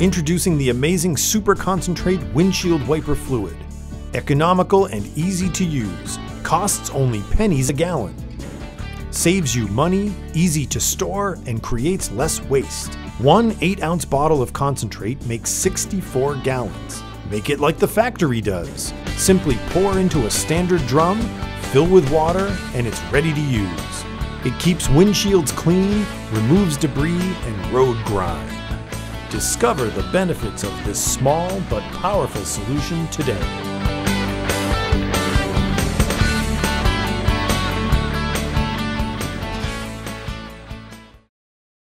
Introducing the amazing Super Concentrate Windshield Wiper Fluid. Economical and easy to use. Costs only pennies a gallon. Saves you money, easy to store, and creates less waste. One 8 ounce bottle of concentrate makes 64 gallons. Make it like the factory does. Simply pour into a standard drum, fill with water, and it's ready to use. It keeps windshields clean, removes debris and road grime. Discover the benefits of this small but powerful solution today.